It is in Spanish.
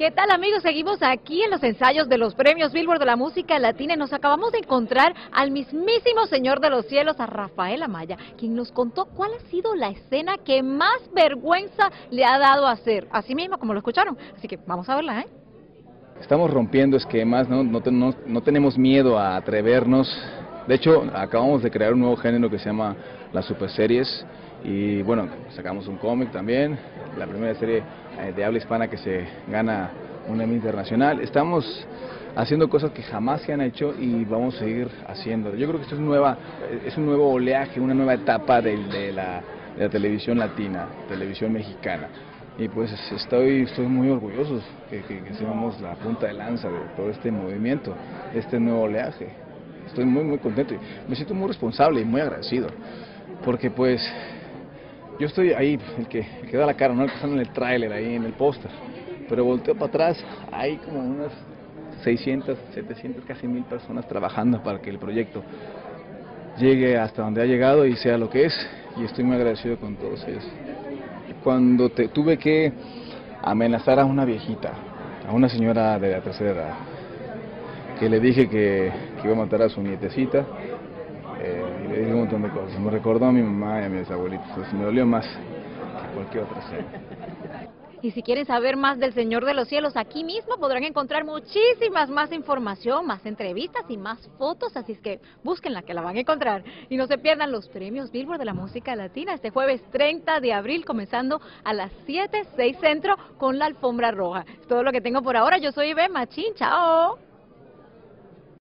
¿Qué tal amigos? Seguimos aquí en los ensayos de los premios Billboard de la música latina y nos acabamos de encontrar al mismísimo Señor de los Cielos, a Rafael Amaya, quien nos contó cuál ha sido la escena que más vergüenza le ha dado a hacer, así mismo como lo escucharon. Así que vamos a verla, ¿eh? Estamos rompiendo esquemas, ¿no? No, no, no tenemos miedo a atrevernos. De hecho, acabamos de crear un nuevo género que se llama las superseries y bueno, sacamos un cómic también, la primera serie eh, de habla hispana que se gana un Emmy internacional. Estamos haciendo cosas que jamás se han hecho y vamos a seguir haciendo. Yo creo que esto es, nueva, es un nuevo oleaje, una nueva etapa de, la, televisión latina, televisión mexicana. Y pues estoy, estoy muy orgulloso que, que, que seamos la punta de lanza de todo este movimiento, este nuevo oleaje. Estoy muy, muy contento me siento muy responsable y muy agradecido. Porque pues yo estoy ahí, el que, el que da la cara, ¿no? El que está en el tráiler, ahí en el póster. Pero volteo para atrás, hay como unas 600, 700, casi mil personas trabajando para que el proyecto llegue hasta donde ha llegado y sea lo que es. Y estoy muy agradecido con todos ellos. Cuando te, tuve que amenazar a una viejita, a una señora de la tercera edad, que le dije que, que iba a matar a su nietecita, eh, y le dije un montón de cosas. Me recordó a mi mamá y a mis abuelitos. Entonces me dolió más que cualquier otra escena. Y si quieren saber más del Señor de los Cielos, aquí mismo podrán encontrar muchísimas más información, más entrevistas y más fotos, así es que búsquenla que la van a encontrar. Y no se pierdan los premios Billboard de la música latina este jueves 30 de abril, comenzando a las 7, 6 centro con la alfombra roja. Es todo lo que tengo por ahora. Yo soy Ibe Machín. Chao.